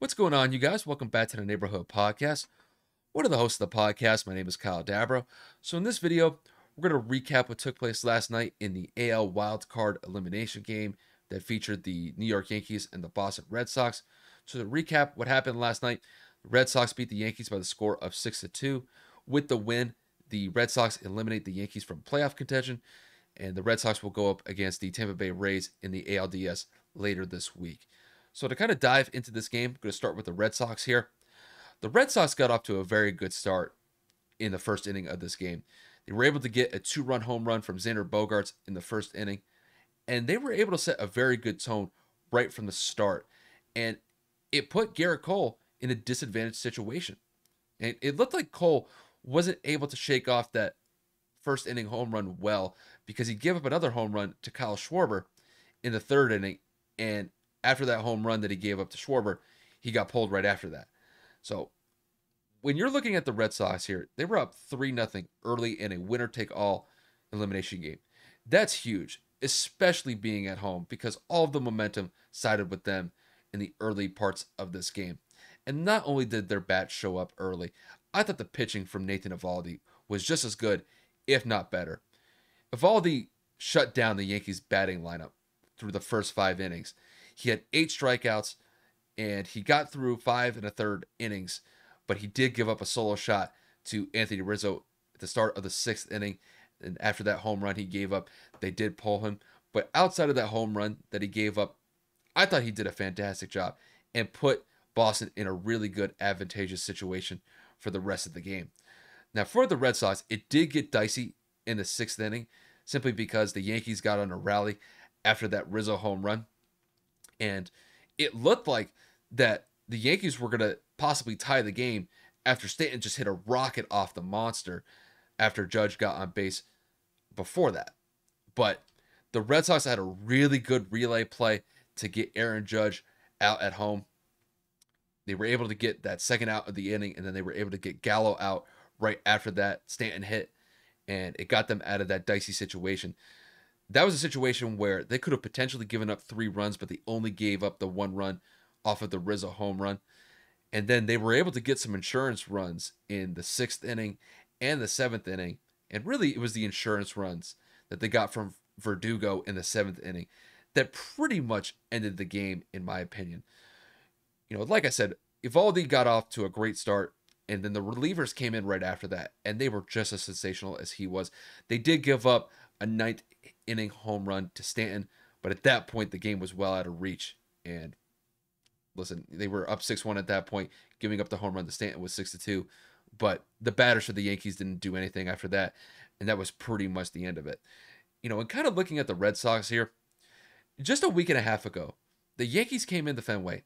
What's going on, you guys? Welcome back to the Neighborhood Podcast. One of the hosts of the podcast, my name is Kyle Dabro. So, in this video, we're going to recap what took place last night in the AL wildcard elimination game that featured the New York Yankees and the Boston Red Sox. So, to recap what happened last night, the Red Sox beat the Yankees by the score of 6 to 2. With the win, the Red Sox eliminate the Yankees from playoff contention, and the Red Sox will go up against the Tampa Bay Rays in the ALDS later this week. So, to kind of dive into this game, I'm going to start with the Red Sox here. The Red Sox got off to a very good start in the first inning of this game. They were able to get a two run home run from Xander Bogaerts in the first inning, and they were able to set a very good tone right from the start. And it put Gerrit Cole in a disadvantaged situation. And it looked like Cole wasn't able to shake off that first inning home run well because he gave up another home run to Kyle Schwarber in the third inning. And after that home run that he gave up to Schwarber, he got pulled right after that. So when you're looking at the Red Sox here, they were up 3 nothing early in a winner take all elimination game. That's huge, especially being at home because all of the momentum sided with them in the early parts of this game. And not only did their bats show up early, I thought the pitching from Nathan Eovaldi was just as good, if not better. Eovaldi shut down the Yankees batting lineup through the first five innings. He had eight strikeouts and he got through five and a third innings, but he did give up a solo shot to Anthony Rizzo at the start of the sixth inning. And after that home run he gave up, they did pull him. But outside of that home run that he gave up, I thought he did a fantastic job and put Boston in a really good, advantageous situation for the rest of the game. Now, for the Red Sox, it did get dicey in the sixth inning simply because the Yankees got on a rally after that Rizzo home run. And it looked like that the Yankees were going to possibly tie the game after Stanton just hit a rocket off the monster after Judge got on base before that. But the Red Sox had a really good relay play to get Aaron Judge out at home. They were able to get that second out of the inning, and then they were able to get Gallo out right after that Stanton hit, and it got them out of that dicey situation. That was a situation where they could have potentially given up three runs, but they only gave up the one run off of the Rizzo home run. And then they were able to get some insurance runs in the sixth inning and the seventh inning. And really, it was the insurance runs that they got from Verdugo in the seventh inning that pretty much ended the game, in my opinion. You know, like I said, Eovaldi got off to a great start, and then the relievers came in right after that, and they were just as sensational as he was. They did give up a ninth inning home run to Stanton, but at that point, the game was well out of reach. And listen, they were up 6 1 at that point, giving up the home run to Stanton was 6 2. But the batters for the Yankees didn't do anything after that. And that was pretty much the end of it. You know, and kind of looking at the Red Sox here, just a week and a half ago, the Yankees came into Fenway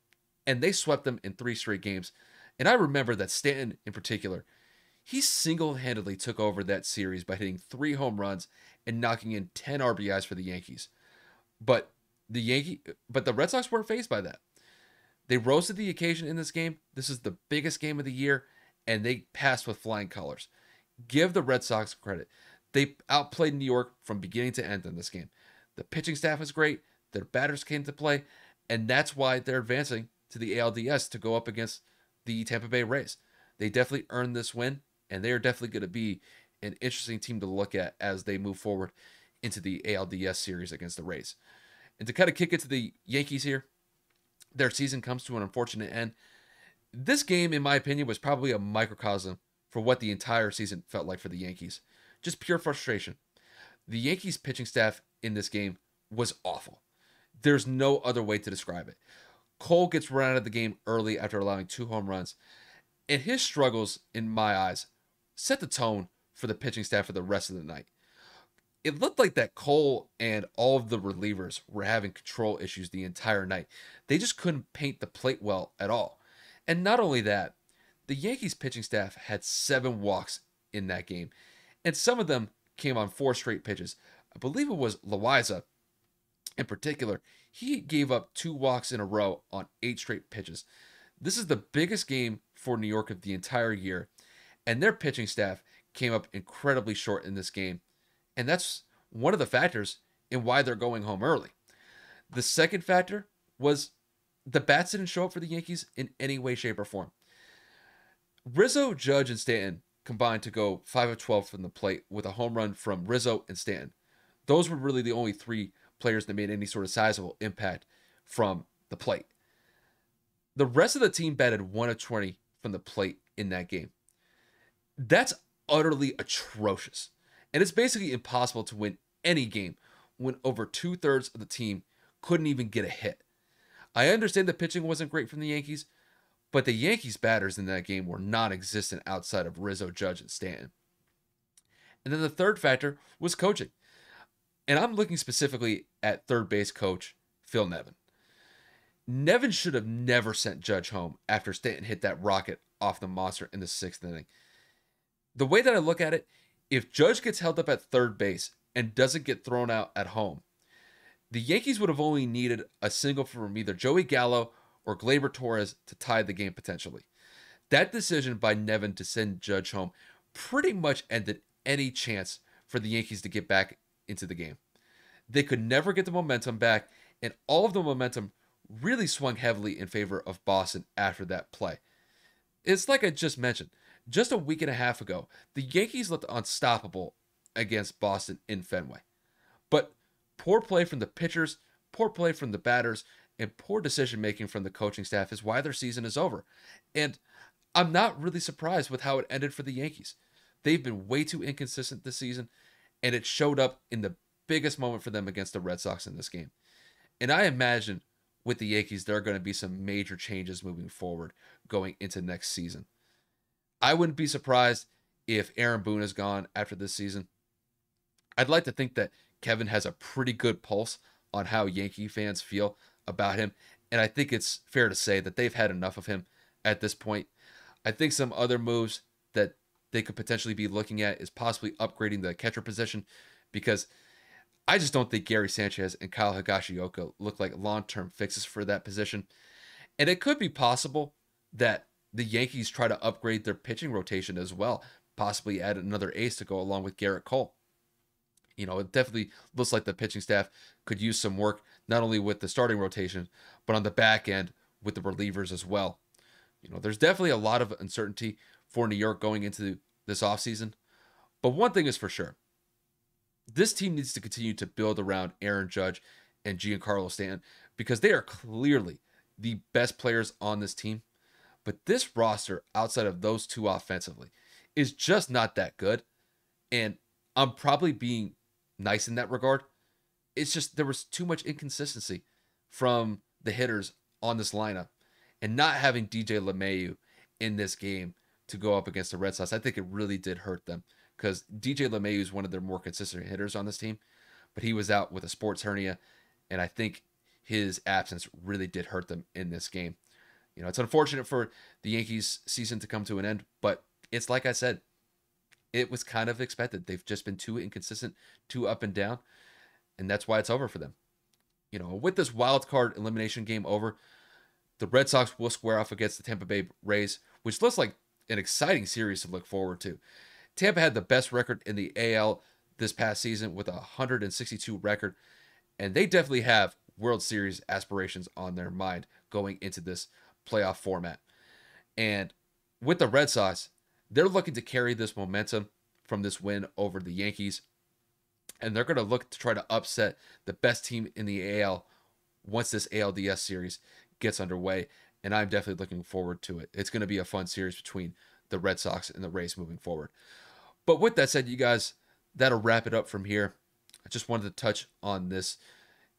and they swept them in three straight games. And I remember that Stanton in particular, he single handedly took over that series by hitting three home runs and knocking in 10 RBIs for the Yankees. But the Yankee but the Red Sox weren't phased by that. They rose to the occasion in this game. This is the biggest game of the year, and they passed with flying colors. Give the Red Sox credit. They outplayed New York from beginning to end in this game. The pitching staff was great. Their batters came to play, and that's why they're advancing to the ALDS to go up against the Tampa Bay Rays. They definitely earned this win, and they are definitely going to be an interesting team to look at as they move forward into the ALDS series against the Rays. And to kind of kick it to the Yankees here, their season comes to an unfortunate end. This game, in my opinion, was probably a microcosm for what the entire season felt like for the Yankees. Just pure frustration. The Yankees pitching staff in this game was awful. There's no other way to describe it. Cole gets run out of the game early after allowing two home runs, and his struggles, in my eyes, set the tone for the pitching staff for the rest of the night it looked like that Cole and all of the relievers were having control issues the entire night. They just couldn't paint the plate well at all. And not only that, the Yankees pitching staff had seven walks in that game, and some of them came on four straight pitches. I believe it was Loaiza in particular. He gave up two walks in a row on eight straight pitches. This is the biggest game for New York of the entire year, and their pitching staff came up incredibly short in this game and that's one of the factors in why they're going home early. The second factor was the bats didn't show up for the Yankees in any way, shape, or form. Rizzo, Judge, and Stanton combined to go 5 of 12 from the plate with a home run from Rizzo and Stanton. Those were really the only three players that made any sort of sizable impact from the plate. The rest of the team batted 1 of 20 from the plate in that game. That's utterly atrocious. And it's basically impossible to win any game when over two thirds of the team couldn't even get a hit. I understand the pitching wasn't great from the Yankees, but the Yankees batters in that game were non existent outside of Rizzo, Judge, and Stanton. And then the third factor was coaching. And I'm looking specifically at third base coach Phil Nevin. Nevin should have never sent Judge home after Stanton hit that rocket off the monster in the sixth inning. The way that I look at it, if Judge gets held up at third base and doesn't get thrown out at home, the Yankees would have only needed a single from either Joey Gallo or Gleyber Torres to tie the game potentially. That decision by Nevin to send Judge home pretty much ended any chance for the Yankees to get back into the game. They could never get the momentum back, and all of the momentum really swung heavily in favor of Boston after that play. It's like I just mentioned, just a week and a half ago, the Yankees looked unstoppable against Boston in Fenway. But poor play from the pitchers, poor play from the batters, and poor decision making from the coaching staff is why their season is over. And I'm not really surprised with how it ended for the Yankees. They've been way too inconsistent this season, and it showed up in the biggest moment for them against the Red Sox in this game. And I imagine with the Yankees, there are going to be some major changes moving forward going into next season. I wouldn't be surprised if Aaron Boone is gone after this season. I'd like to think that Kevin has a pretty good pulse on how Yankee fans feel about him. And I think it's fair to say that they've had enough of him at this point. I think some other moves that they could potentially be looking at is possibly upgrading the catcher position because I just don't think Gary Sanchez and Kyle Higashioka look like long term fixes for that position. And it could be possible that the Yankees try to upgrade their pitching rotation as well, possibly add another ace to go along with Gerrit Cole you know, it definitely looks like the pitching staff could use some work not only with the starting rotation, but on the back end with the relievers as well. You know, there's definitely a lot of uncertainty for New York going into this offseason. But one thing is for sure this team needs to continue to build around Aaron Judge and Giancarlo Stanton because they are clearly the best players on this team. But this roster, outside of those two offensively, is just not that good. And I'm probably being nice in that regard. It's just there was too much inconsistency from the hitters on this lineup, and not having DJ LeMahieu in this game to go up against the Red Sox, I think it really did hurt them because DJ LeMahieu is one of their more consistent hitters on this team, but he was out with a sports hernia, and I think his absence really did hurt them in this game. You know, it's unfortunate for the Yankees season to come to an end, but it's like I said, it was kind of expected. They've just been too inconsistent, too up and down, and that's why it's over for them. You know, with this wild card elimination game over, the Red Sox will square off against the Tampa Bay Rays, which looks like an exciting series to look forward to. Tampa had the best record in the AL this past season with a 162 record, and they definitely have World Series aspirations on their mind going into this playoff format. And with the Red Sox, they're looking to carry this momentum from this win over the Yankees. And they're going to look to try to upset the best team in the AL once this ALDS series gets underway. And I'm definitely looking forward to it. It's going to be a fun series between the Red Sox and the Rays moving forward. But with that said, you guys, that'll wrap it up from here. I just wanted to touch on this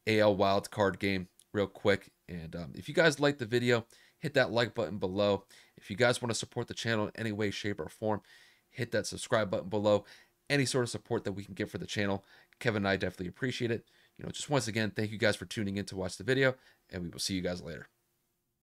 AL wild card game real quick. And um, if you guys like the video, hit that like button below. If you guys want to support the channel in any way, shape, or form, hit that subscribe button below. Any sort of support that we can get for the channel, Kevin and I definitely appreciate it. You know, just once again, thank you guys for tuning in to watch the video, and we will see you guys later.